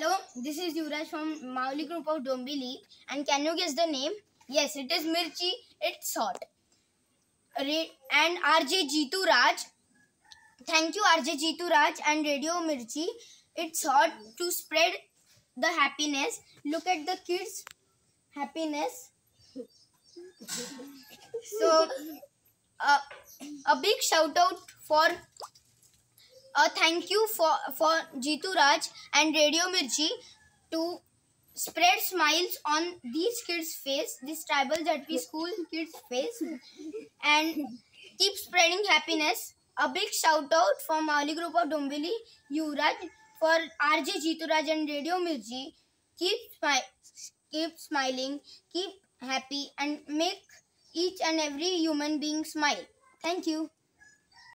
Hello, this is Yuvraj from Mauli group of Dombivli. And can you guess the name? Yes, it is Mirchi. It's hot. And RJ Jeeturaj. Thank you, RJ Jeeturaj and Radio Mirchi. It's hot to spread the happiness. Look at the kids' happiness. So, uh, a big shout out for a thank you for for Jeeturaj and Radio Mirchi to spread smiles on these kids' face, this tribal Jatvi school kids' face, and keep spreading happiness. A big shout out from Mauli group of Dombivli, Yuvraj, for RJ Jeeturaj and Radio Mirchi. Keep smi- keep smiling, keep happy, and make each and every human being smile. Thank you.